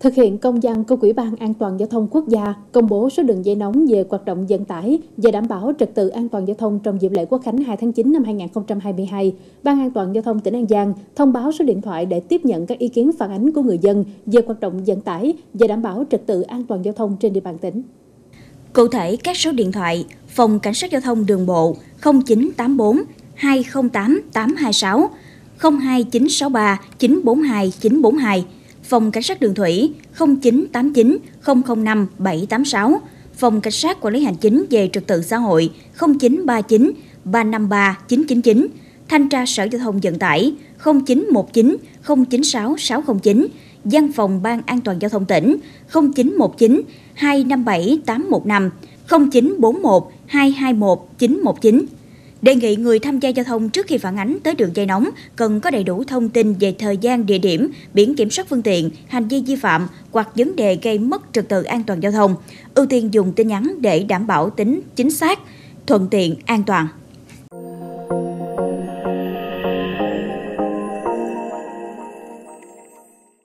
Thực hiện công văn của Ủy ban An toàn Giao thông Quốc gia công bố số đường dây nóng về hoạt động vận tải và đảm bảo trật tự an toàn giao thông trong dịp lễ Quốc khánh 2 tháng 9 năm 2022, Ban An toàn Giao thông tỉnh An Giang thông báo số điện thoại để tiếp nhận các ý kiến phản ánh của người dân về hoạt động vận tải và đảm bảo trật tự an toàn giao thông trên địa bàn tỉnh. Cụ thể, các số điện thoại Phòng Cảnh sát Giao thông Đường bộ 0984 208 826, 02963 942 942, Phòng Cảnh sát Đường Thủy 0989 005 786, Phòng Cảnh sát Quản lý Hành chính về Trật tự xã hội 0939 353 999, Thanh tra Sở Giao thông Vận tải 0919 096 609, Văn phòng Ban An toàn Giao thông tỉnh 0919 257 815, 0941 221 919. Đề nghị người tham gia giao thông trước khi phản ánh tới đường dây nóng cần có đầy đủ thông tin về thời gian, địa điểm, biển kiểm soát phương tiện, hành vi vi phạm hoặc vấn đề gây mất trật tự an toàn giao thông. Ưu tiên dùng tin nhắn để đảm bảo tính chính xác, thuận tiện, an toàn.